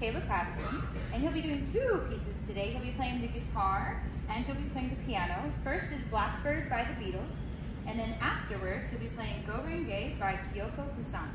Caleb Patterson, and he'll be doing two pieces today. He'll be playing the guitar and he'll be playing the piano. First is Blackbird by the Beatles, and then afterwards he'll be playing Gurenge by Kyoko Kusan.